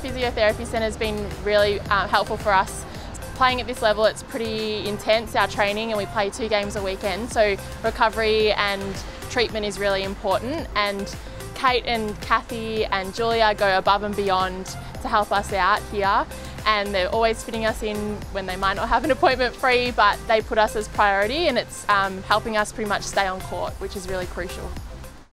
Physiotherapy Centre has been really um, helpful for us. Playing at this level, it's pretty intense, our training, and we play two games a weekend, so recovery and treatment is really important. And Kate and Kathy and Julia go above and beyond to help us out here and they're always fitting us in when they might not have an appointment free but they put us as priority and it's um, helping us pretty much stay on court which is really crucial.